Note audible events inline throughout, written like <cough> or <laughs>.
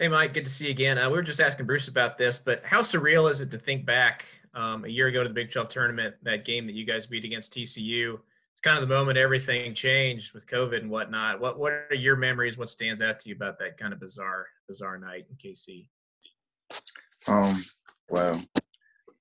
Hey, Mike, good to see you again. Uh, we were just asking Bruce about this, but how surreal is it to think back um, a year ago to the Big 12 tournament, that game that you guys beat against TCU? It's kind of the moment everything changed with COVID and whatnot. What What are your memories? What stands out to you about that kind of bizarre, bizarre night in KC? Um, well,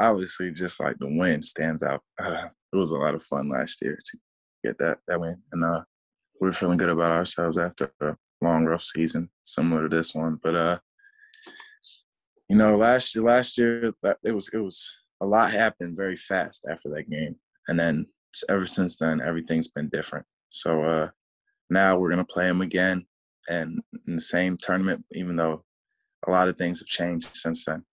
obviously, just like the win stands out. Uh, <sighs> it was a lot of fun last year to get that that win, and uh, we are feeling good about ourselves after a long rough season similar to this one. But uh, you know, last year, last year it was it was a lot happened very fast after that game, and then ever since then everything's been different. So uh, now we're gonna play them again, and in the same tournament, even though a lot of things have changed since then.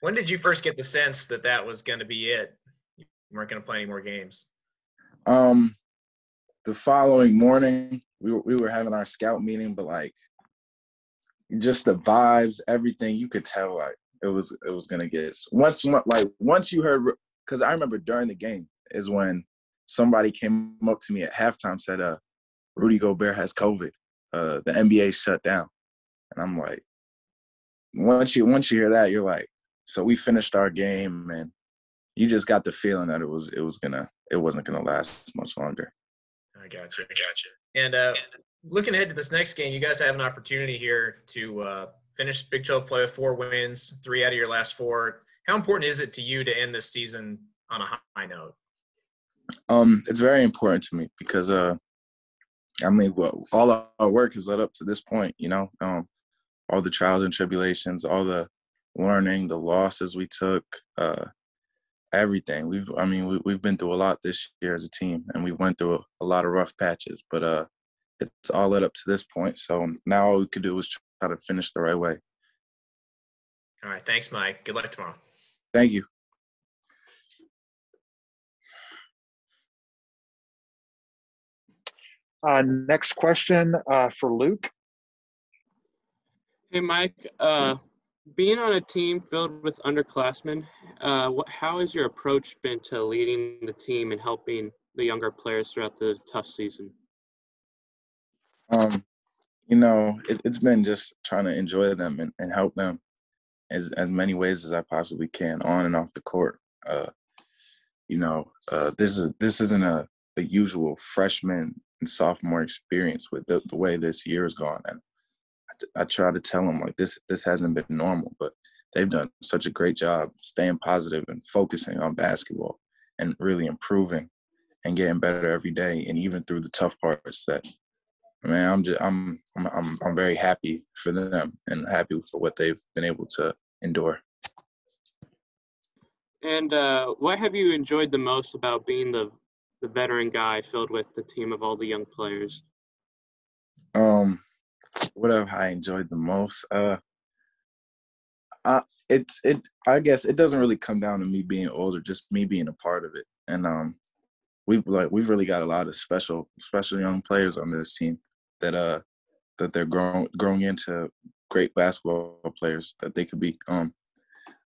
When did you first get the sense that that was going to be it? You weren't going to play any more games. Um, the following morning, we were, we were having our scout meeting, but like just the vibes, everything you could tell like it was it was gonna get once like once you heard because I remember during the game is when somebody came up to me at halftime said uh Rudy Gobert has COVID. Uh the NBA shut down. And I'm like once you once you hear that you're like so we finished our game and you just got the feeling that it was it was gonna it wasn't gonna last much longer. I got you. I got you. And uh, looking ahead to this next game, you guys have an opportunity here to uh, finish Big 12 play with four wins, three out of your last four. How important is it to you to end this season on a high note? Um, it's very important to me because uh, I mean, well, all our work has led up to this point. You know, um, all the trials and tribulations, all the learning, the losses we took, uh, everything. We've, I mean, we, we've been through a lot this year as a team, and we went through a, a, lot of rough patches. But uh, it's all led up to this point. So now all we could do is try to finish the right way. All right. Thanks, Mike. Good luck tomorrow. Thank you. Uh, next question uh, for Luke. Hey, Mike. Uh, being on a team filled with underclassmen, uh, what, how has your approach been to leading the team and helping the younger players throughout the tough season? Um, you know, it, has been just trying to enjoy them and, and help them as as many ways as I possibly can on and off the court. Uh, you know, uh, this is this isn't a, a usual freshman and sophomore experience with the, the way this year has gone, and I try to tell them like this this hasn't been normal, but they've done such a great job staying positive and focusing on basketball and really improving and getting better every day and even through the tough parts that man I'm just I'm I'm I'm, I'm very happy for them and happy for what they've been able to endure. And uh, what have you enjoyed the most about being the the veteran guy filled with the team of all the young players? Um, what have I enjoyed the most? Uh, I, it's it. I guess it doesn't really come down to me being older, just me being a part of it. And um, we've like we've really got a lot of special special young players on this team that uh that they're growing growing into great basketball players that they could be. Um,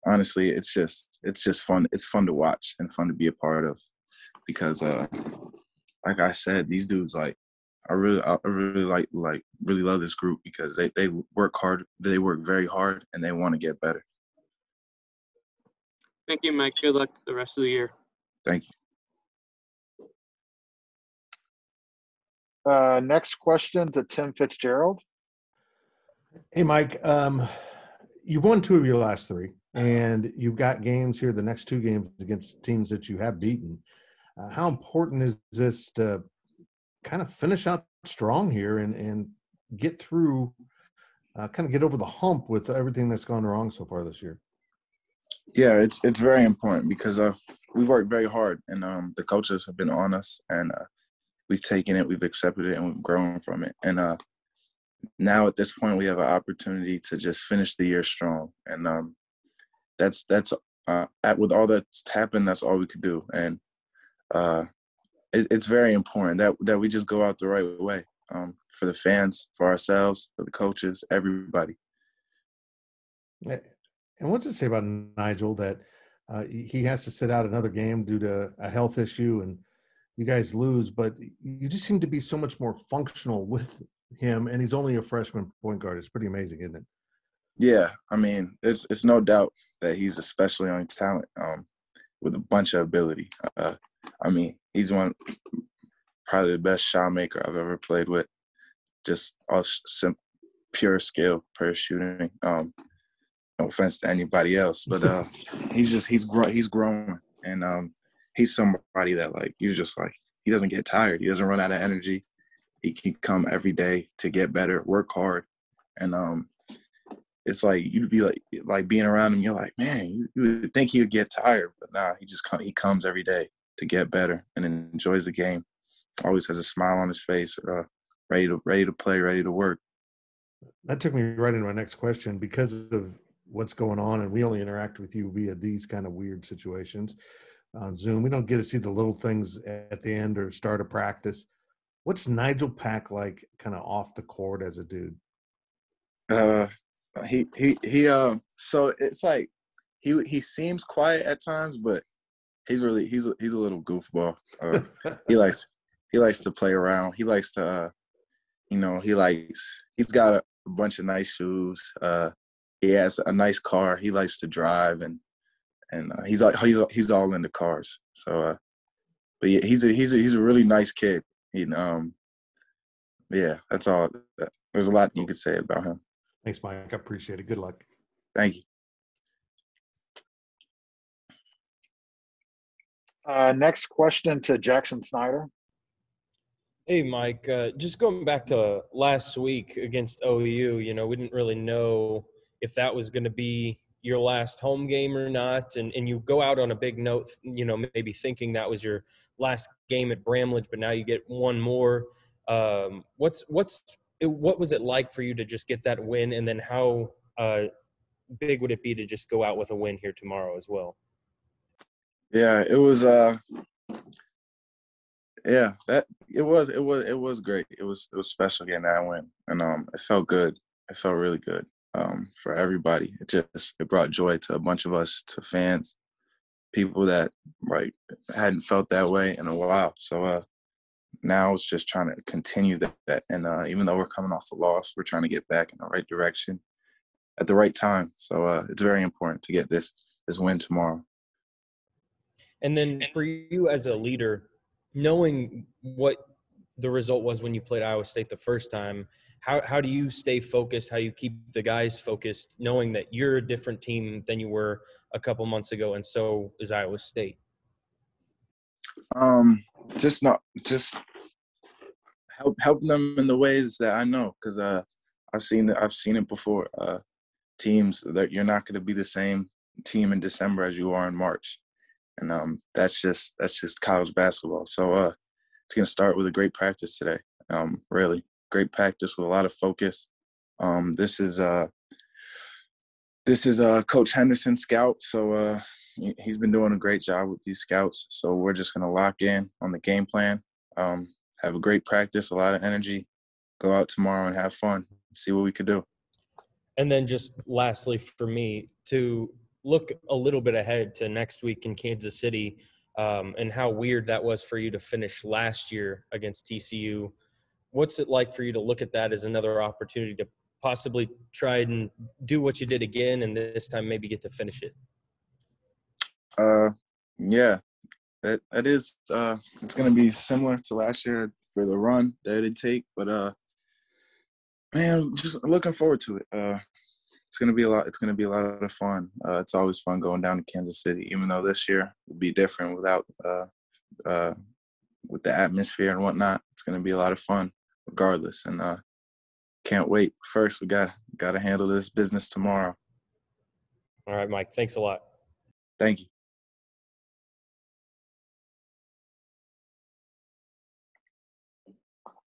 honestly, it's just it's just fun. It's fun to watch and fun to be a part of because uh, like I said, these dudes like I really, I really like, like, really love this group because they they work hard. They work very hard, and they want to get better. Thank you, Mike. Good luck the rest of the year. Thank you. Uh, next question to Tim Fitzgerald. Hey, Mike. Um, you've won two of your last three, and you've got games here. The next two games against teams that you have beaten. Uh, how important is this to kind of finish out strong here and and get through, uh, kind of get over the hump with everything that's gone wrong so far this year. Yeah, it's it's very important because uh, we've worked very hard and um, the coaches have been on us and uh, we've taken it, we've accepted it, and we've grown from it. And uh, now at this point, we have an opportunity to just finish the year strong, and um, that's that's uh, at, with all that's happened, that's all we could do. And uh, it, it's very important that that we just go out the right way um, for the fans, for ourselves, for the coaches, everybody. And what's it say about Nigel that uh, he has to sit out another game due to a health issue and you guys lose, but you just seem to be so much more functional with him, and he's only a freshman point guard. It's pretty amazing, isn't it? Yeah, I mean, it's it's no doubt that he's especially on talent um, with a bunch of ability. Uh, I mean, he's one probably the best shot maker I've ever played with. Just all sim- pure skill, pure shooting. Um, no offense to anybody else, but uh, <laughs> he's just he's grow he's growing, and um, he's somebody that like you just like he doesn't get tired. He doesn't run out of energy. He can come every day to get better, work hard, and um, it's like you'd be like like being around him. You're like, man, you, you would think he would get tired, but nah, he just come, he comes every day to get better and enjoys the game. Always has a smile on his face, uh, ready to ready to play, ready to work. That took me right into my next question because of what's going on, and we only interact with you via these kind of weird situations on Zoom. We don't get to see the little things at the end or start a practice. What's Nigel Pack like, kind of off the court as a dude? Uh, he he he. Um, so it's like he he seems quiet at times, but he's really he's a, he's a little goofball. Uh, <laughs> he likes he likes to play around. He likes to, uh, you know, he likes he's got a, a bunch of nice shoes. Uh, he has a nice car. He likes to drive, and and uh, he's he's he's all into cars. So, uh, but yeah, he's a he's a he's a really nice kid. He um, yeah, that's all. There's a lot you could say about him. Thanks, Mike. I appreciate it. Good luck. Thank you. Uh, next question to Jackson Snyder. Hey, Mike. Uh, just going back to last week against OU, you know, we didn't really know if that was going to be your last home game or not, and and you go out on a big note, you know, maybe thinking that was your last game at Bramlage, but now you get one more. Um, what's what's what was it like for you to just get that win, and then how uh, big would it be to just go out with a win here tomorrow as well? Yeah, it was. uh Yeah, that it was. It was. It was great. It was. It was special getting that win, and um, it felt good. It felt really good um for everybody. It just it brought joy to a bunch of us, to fans, people that like hadn't felt that way in a while. So uh now it's just trying to continue that. And uh, even though we're coming off a loss, we're trying to get back in the right direction at the right time. So uh, it's very important to get this this win tomorrow. And then for you as a leader, knowing what the result was when you played Iowa State the first time, how how do you stay focused? How you keep the guys focused, knowing that you're a different team than you were a couple months ago, and so is Iowa State. Um, just not just help help them in the ways that I know, because uh, I've seen it. I've seen it before. Uh, teams that you're not going to be the same team in December as you are in March, and um, that's just that's just college basketball. So uh, it's going to start with a great practice today. Um, really great practice with a lot of focus. Um, this is uh, this is uh, Coach Henderson scout, so uh, he's been doing a great job with these scouts. So we're just gonna lock in on the game plan, um, have a great practice, a lot of energy, go out tomorrow and have fun, see what we could do. And then just lastly for me to look a little bit ahead to next week in Kansas City um, and how weird that was for you to finish last year against TCU. What's it like for you to look at that as another opportunity to possibly try and do what you did again and this time maybe get to finish it? Uh, yeah, that that is. Uh, it's gonna be similar to last year for the run that it take, but uh, man, just looking forward to it. Uh, it's gonna be a lot. It's gonna be a lot of fun. Uh, it's always fun going down to Kansas City, even though this year will be different without uh, uh, with the atmosphere and whatnot. It's gonna be a lot of fun, regardless, and uh, can't wait. First, we got got to handle this business tomorrow. All right, Mike. Thanks a lot. Thank you.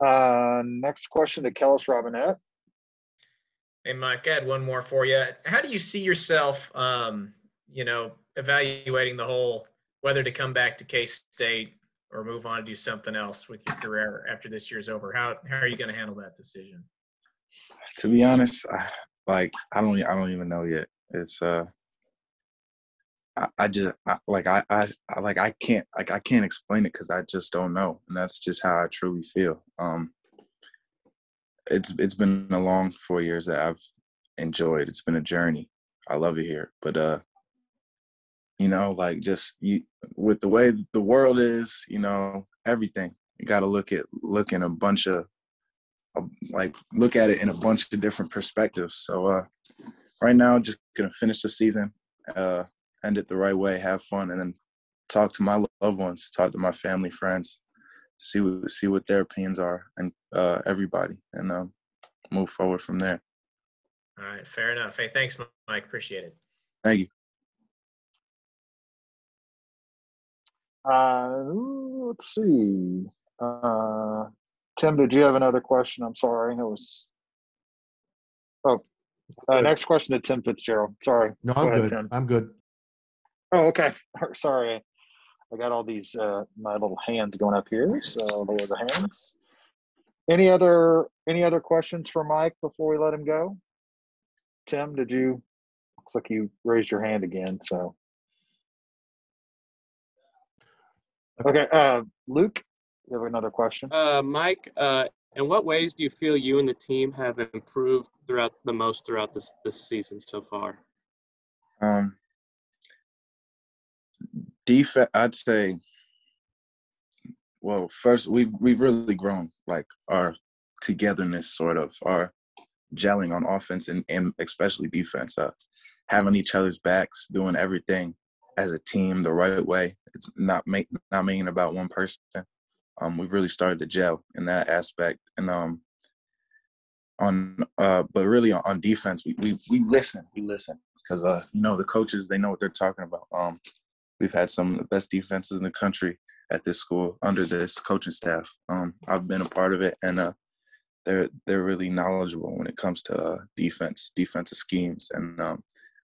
Uh, next question to Kellis Robinett. Hey, Mike, I had one more for you. How do you see yourself, um, you know, evaluating the whole whether to come back to K State or move on to do something else with your career after this year's over? How how are you going to handle that decision? To be honest, I, like I don't I don't even know yet. It's uh I, just I, like I, I, I like I can't like I can't explain it because I just don't know, and that's just how I truly feel. Um, it's it's been a long four years that I've enjoyed. It's been a journey. I love it here, but uh, you know, like just you with the way the world is, you know, everything you got to look at look in a bunch of like look at it in a bunch of different perspectives. So uh, right now, just gonna finish the season, uh, end it the right way, have fun, and then talk to my loved ones, talk to my family, friends, see what see what their opinions are, and uh, everybody, and um, move forward from there. All right, fair enough. Hey, thanks, Mike. Appreciate it. Thank you. Uh, let's see. Uh, Tim, did you have another question? I'm sorry. It was. Oh, uh, next question to Tim Fitzgerald. Sorry. No, I'm ahead, good. Tim. I'm good. Oh, okay. <laughs> Sorry. I got all these, uh, my little hands going up here. So lower the hands. Any other, any other questions for Mike before we let him go? Tim, did you, looks like you raised your hand again, so. Okay, uh, Luke, you have another question? Uh, Mike, uh, in what ways do you feel you and the team have improved throughout the most throughout this this season so far? Um, defense, I'd say. Well, first we we've really grown like our togetherness, sort of our gelling on offense and, and especially defense. Uh, having each other's backs, doing everything as a team the right way. It's not make not making about one person. Um, we've really started to gel in that aspect, and um, on uh, but really on, on defense, we, we we listen, we listen because uh, you know the coaches they know what they're talking about. Um, we've had some of the best defenses in the country at this school under this coaching staff. Um, I've been a part of it, and uh, they're they're really knowledgeable when it comes to uh, defense, defensive schemes, and um,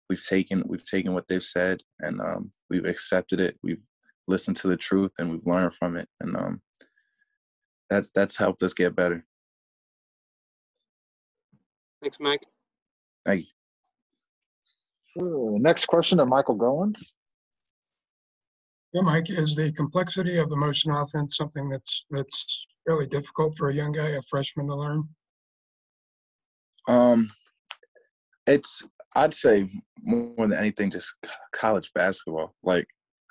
we've taken we've taken what they've said and um, we've accepted it. We've listened to the truth and we've learned from it, and um, that's that's helped us get better. Thanks, Mike. Thank you. Sure. Next question to Michael Goins. Yeah, Mike, is the complexity of the motion offense something that's that's fairly difficult for a young guy, a freshman to learn? Um, it's I'd say more than anything, just college basketball. Like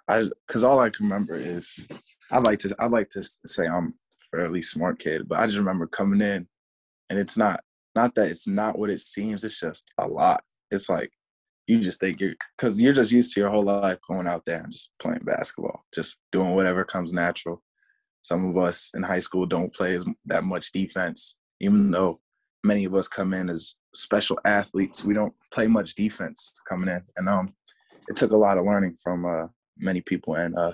I, because all I can remember is I like to I like to say I'm a fairly smart kid, but I just remember coming in, and it's not not that it's not what it seems. It's just a lot. It's like you just think you're because you're just used to your whole life going out there and just playing basketball, just doing whatever comes natural. Some of us in high school don't play as that much defense, even though many of us come in as special athletes. We don't play much defense coming in, and um, it took a lot of learning from uh, many people and uh,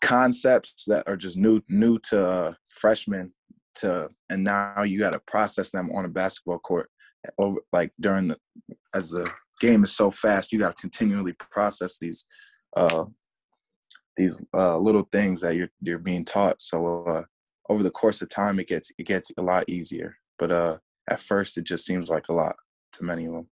concepts that are just new new to uh, freshmen. To and now you got to process them on a basketball court over like during the as the game is so fast, you got to continually process these uh, these uh, little things that you're you're being taught. So uh, over the course of time, it gets it gets a lot easier. But uh, at first, it just seems like a lot to many of them.